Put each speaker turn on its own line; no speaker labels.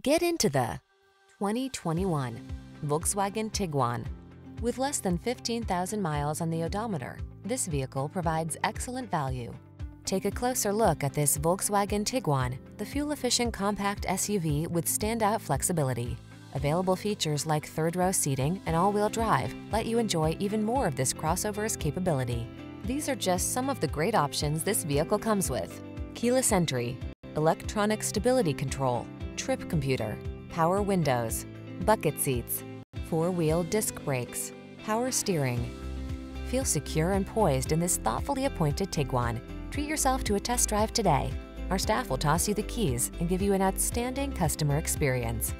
Get into the 2021 Volkswagen Tiguan. With less than 15,000 miles on the odometer, this vehicle provides excellent value. Take a closer look at this Volkswagen Tiguan, the fuel-efficient compact SUV with standout flexibility. Available features like third-row seating and all-wheel drive let you enjoy even more of this crossover's capability. These are just some of the great options this vehicle comes with. Keyless entry, electronic stability control, trip computer, power windows, bucket seats, four-wheel disc brakes, power steering. Feel secure and poised in this thoughtfully appointed Tiguan. Treat yourself to a test drive today. Our staff will toss you the keys and give you an outstanding customer experience.